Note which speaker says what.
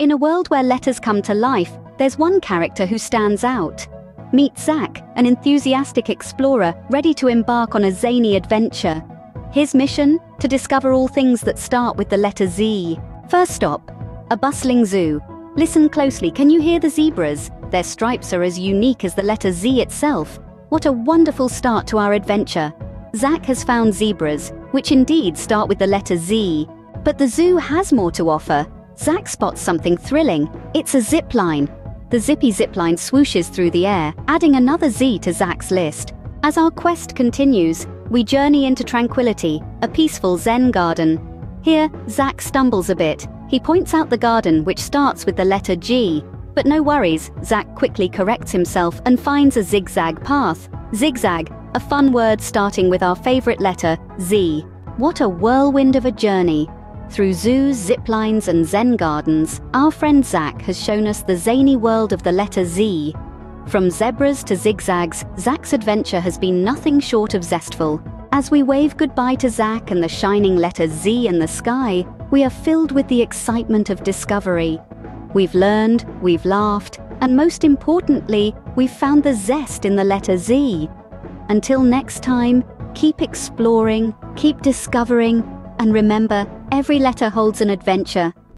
Speaker 1: In a world where letters come to life, there's one character who stands out. Meet Zack, an enthusiastic explorer ready to embark on a zany adventure. His mission? To discover all things that start with the letter Z. First stop, a bustling zoo. Listen closely, can you hear the zebras? Their stripes are as unique as the letter Z itself. What a wonderful start to our adventure. Zack has found zebras, which indeed start with the letter Z. But the zoo has more to offer. Zack spots something thrilling. It's a zip line. The zippy zip line swooshes through the air, adding another Z to Zack's list. As our quest continues, we journey into tranquility, a peaceful Zen garden. Here, Zack stumbles a bit. He points out the garden, which starts with the letter G. But no worries, Zack quickly corrects himself and finds a zigzag path. Zigzag, a fun word starting with our favorite letter, Z. What a whirlwind of a journey. Through zoos, zip lines, and zen gardens, our friend Zack has shown us the zany world of the letter Z. From zebras to zigzags, Zack's adventure has been nothing short of zestful. As we wave goodbye to Zack and the shining letter Z in the sky, we are filled with the excitement of discovery. We've learned, we've laughed, and most importantly, we've found the zest in the letter Z. Until next time, keep exploring, keep discovering, and remember, every letter holds an adventure,